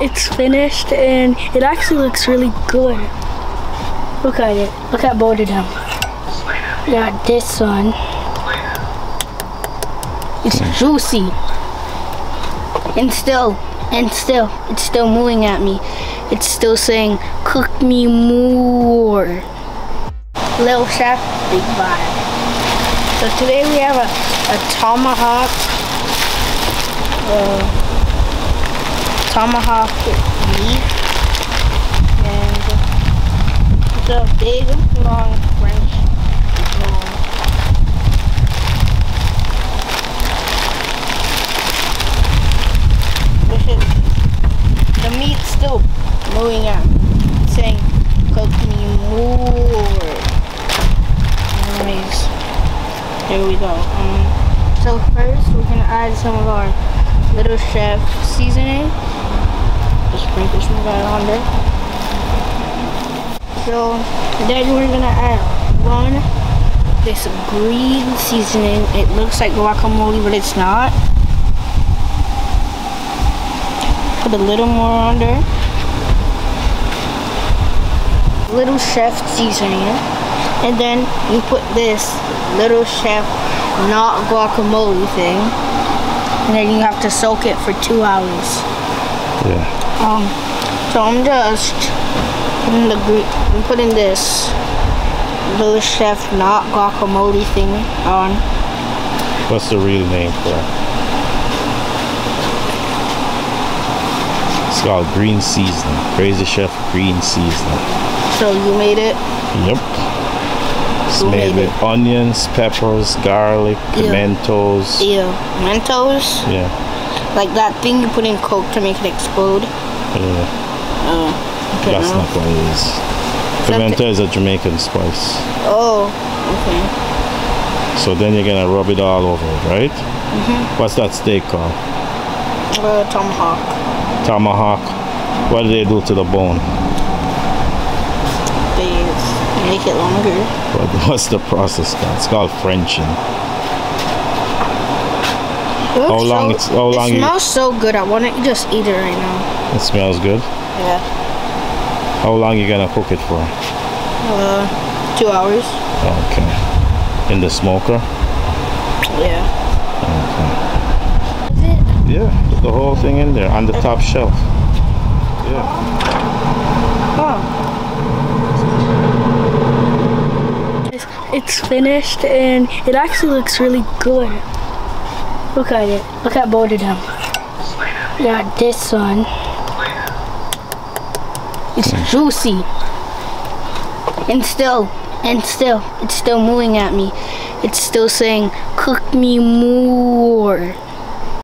It's finished and it actually looks really good. Look at it. Look at both of them. Got this one. It's juicy. And still, and still, it's still moving at me. It's still saying, cook me more. Little Chef, big vibe. So today we have a, a tomahawk. Uh, tomahawk meat. And it's a big, long French roll. This is, the meat's still moving out, saying, cook me more. Anyways, there we go. Um, so first, we're gonna add some of our little chef seasoning. Sprinkle some of that on there. So then we're gonna add one this green seasoning. It looks like guacamole, but it's not. Put a little more on there. Little chef seasoning. And then you put this little chef not guacamole thing. And then you have to soak it for two hours. Yeah. Um, so I'm just putting the I'm putting this little chef not guacamole thing on. What's the real name for it? It's called green seasoning. Crazy Chef green seasoning. So you made it. Yep. It's Who made made with onions, peppers, garlic, Ew. pimentos. Ew. Mentos. Yeah. Like that thing you put in Coke to make it explode. yeah. Oh. Okay. That's no. not what it is. Pimento is a Jamaican spice. Oh. Okay. So then you're gonna rub it all over, right? Mm-hmm. What's that steak called? Uh, tomahawk. Tomahawk. What do they do to the bone? They make it longer. What, what's the process called? It's called Frenching. How long So, it's- how long It you- smells so good. I want to just eat it right now. It smells good. Yeah. How long you gonna cook it for? Uh, two hours. Okay. In the smoker? Yeah. Okay. Is it? Yeah, put the whole thing in there on the top shelf. Yeah. Oh. It's finished and it actually looks really good. Look at it. Look at both of them. Got this one. It's juicy. And still, and still, it's still moving at me. It's still saying, cook me more.